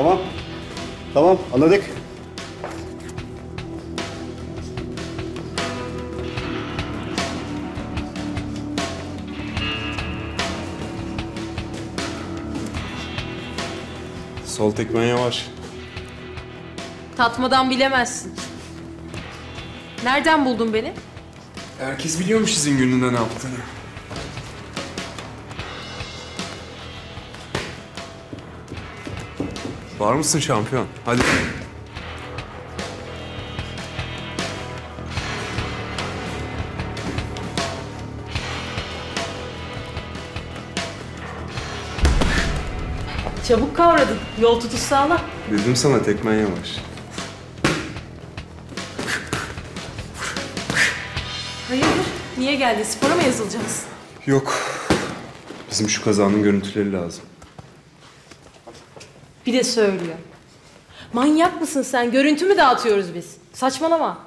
Tamam. Tamam, anladık. Sol tekmen yavaş. Tatmadan bilemezsin. Nereden buldun beni? Herkes biliyormuş sizin gününde ne yaptığını. Var mısın şampiyon? Hadi. Çabuk kavradın. Yol tutuş sağlam. Dedim sana tekmen yavaş. Hayırdır? Niye geldin? Spora mı yazılacağız? Yok. Bizim şu kazanın görüntüleri lazım. Bir de söylüyor. Manyak mısın sen? Görüntü mü dağıtıyoruz biz? Saçmalama.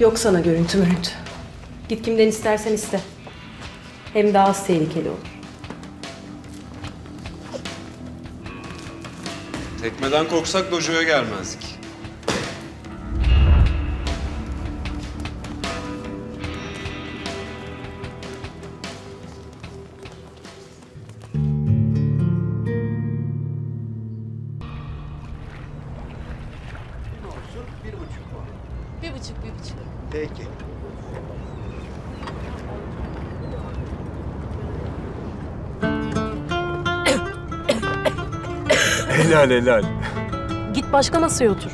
Yok sana görüntü mürüntü. Git kimden istersen iste. Hem daha az tehlikeli olur. Tekmeden korksak dojoya gelmezdik. Bir buçuk puan. Bir buçuk, bir buçuk. Peki. Helal helal. Git başka masaya otur.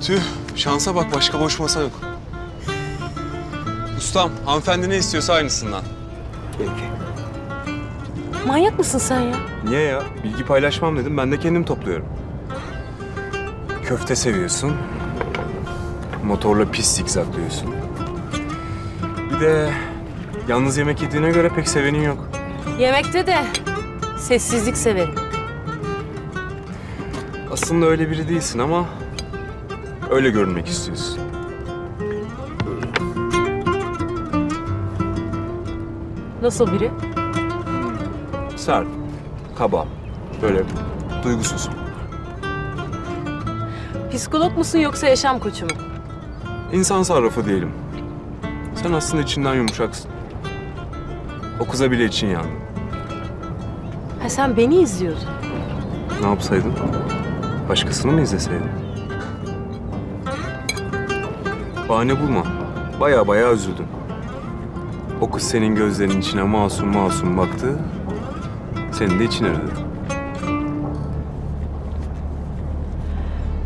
Tüh, şansa bak başka boş masa yok. Ustam, hanımefendi ne istiyorsa aynısından. Peki. Manyak mısın sen ya? Niye ya? Bilgi paylaşmam dedim, ben de kendim topluyorum. Köfte seviyorsun. Motorla pis zigzaglıyorsun. Bir de yalnız yemek yediğine göre pek sevenin yok. Yemekte de sessizlik severim. Aslında öyle biri değilsin ama öyle görünmek istiyorsun. Nasıl biri? Sert, kaba, böyle duygusuz. Psikolog musun yoksa yaşam koçu mu? İnsan sarrafı diyelim. Sen aslında içinden yumuşaksın. O kıza bile için yandı. Ha sen beni izliyordun. Ne yapsaydın? Başkasını mı izleseydin? Bahane bulma. Baya baya üzüldün. O kız senin gözlerinin içine masum masum baktı. Senin de için aradı.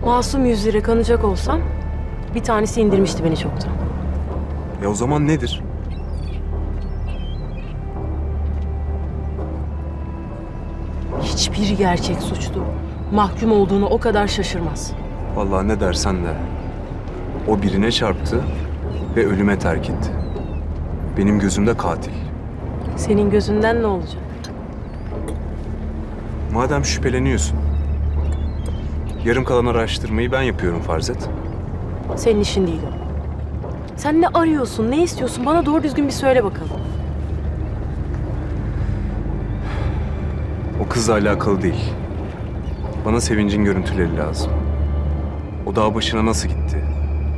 Masum yüzlere kanacak olsam bir tanesi indirmişti beni çoktan. Ya o zaman nedir? Hiçbir gerçek suçlu mahkum olduğunu o kadar şaşırmaz. Vallahi ne dersen de. O birine çarptı ve ölüme terk etti. Benim gözümde katil. Senin gözünden ne olacak? Madem şüpheleniyorsun, yarım kalan araştırmayı ben yapıyorum farz et. Senin işin değil o. Sen ne arıyorsun, ne istiyorsun? Bana doğru düzgün bir söyle bakalım. O kızla alakalı değil. Bana Sevinç'in görüntüleri lazım. O dağ başına nasıl gitti?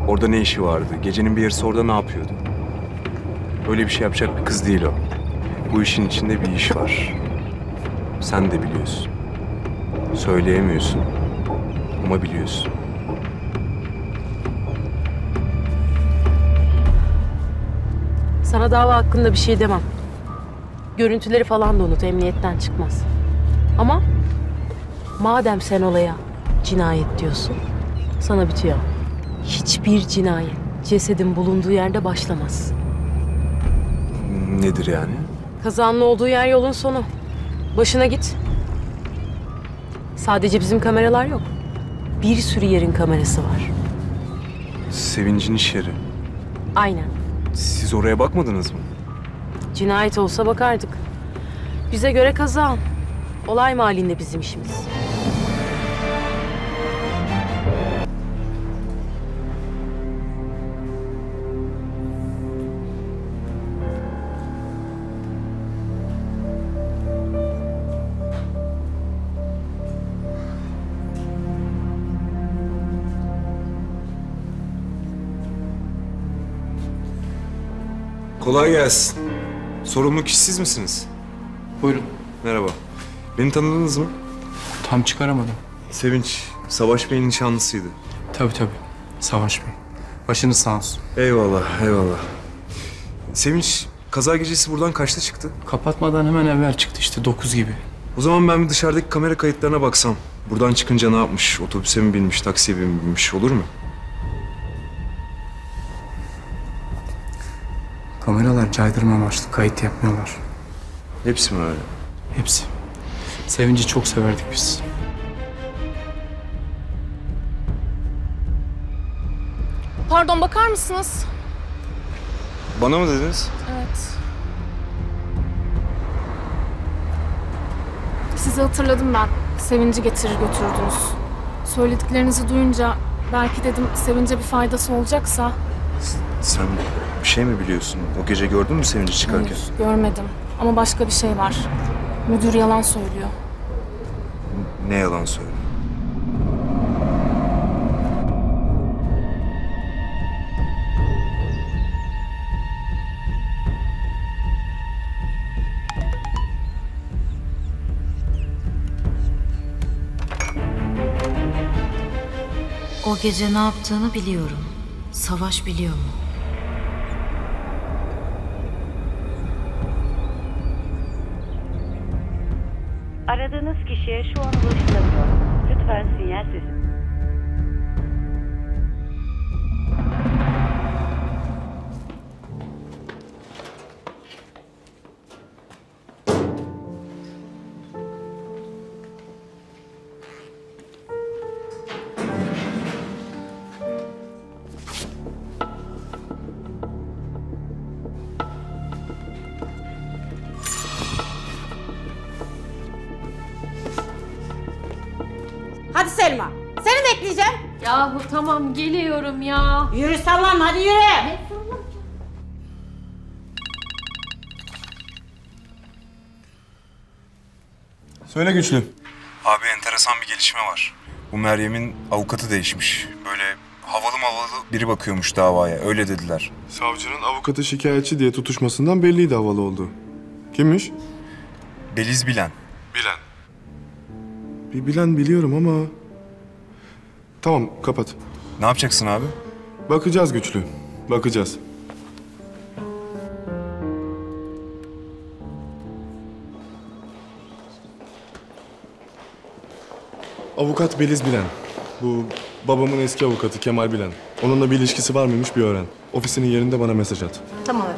Orada ne işi vardı? Gecenin bir yarısı orada ne yapıyordu? Öyle bir şey yapacak bir kız değil o. Bu işin içinde bir iş var. Sen de biliyorsun. Söyleyemiyorsun. Ama biliyorsun. Sana dava hakkında bir şey demem. Görüntüleri falan da unut, emniyetten çıkmaz. Ama madem sen olaya cinayet diyorsun, sana bitiyor. Hiçbir cinayet cesedin bulunduğu yerde başlamaz. Nedir yani? Kazanın olduğu yer yolun sonu. Başına git. Sadece bizim kameralar yok. Bir sürü yerin kamerası var. Sevinç'in iş yeri. Aynen. Siz oraya bakmadınız mı? Cinayet olsa bakardık. Bize göre kaza. Olay mahallinde bizim işimiz. Kolay gelsin. Sorumlu kişi siz misiniz? Buyurun. Merhaba. Beni tanıdınız mı? Tam çıkaramadım. Sevinç, Savaş Bey'in nişanlısıydı. Tabii tabii. Savaş Bey. Başınız sağ olsun. Eyvallah, eyvallah. Sevinç, kaza gecesi buradan kaçta çıktı? Kapatmadan hemen evvel çıktı işte 9 gibi. O zaman ben bir dışarıdaki kamera kayıtlarına baksam. Buradan çıkınca ne yapmış? Otobüse mi binmiş, taksiye mi binmiş olur mu? Kameralar caydırma amaçlı kayıt yapmıyorlar. Hepsi mi öyle? Hepsi. Sevinci çok severdik biz. Pardon bakar mısınız? Bana mı dediniz? Evet. Sizi hatırladım ben. Sevinci getirir götürdünüz. Söylediklerinizi duyunca belki dedim Sevince bir faydası olacaksa. Sen bir şey mi biliyorsun? O gece gördün mü Sevinç'i çıkarken? Hayır, görmedim. Ama başka bir şey var. Müdür yalan söylüyor. Ne yalan söylüyor? O gece ne yaptığını biliyorum. Savaş biliyor mu? Aradığınız kişiye şu an ulaşılamıyor. Lütfen sinyal sesi. Selma. Seni bekleyeceğim. Yahu tamam geliyorum ya. Yürü sallan hadi yürü. Söyle güçlü. Abi enteresan bir gelişme var. Bu Meryem'in avukatı değişmiş. Böyle havalı mavalı biri bakıyormuş davaya. Öyle dediler. Savcının avukatı şikayetçi diye tutuşmasından belliydi havalı oldu. Kimmiş? Beliz Bilen. Bilen. Bir bilen biliyorum ama... Tamam kapat. Ne yapacaksın abi? Bakacağız güçlü. Bakacağız. Avukat Beliz Bilen. Bu babamın eski avukatı Kemal Bilen. Onunla bir ilişkisi var mıymış bir öğren. Ofisinin yerinde bana mesaj at. Tamam efendim.